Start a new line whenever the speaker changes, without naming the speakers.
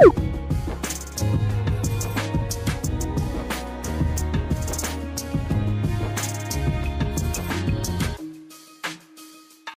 you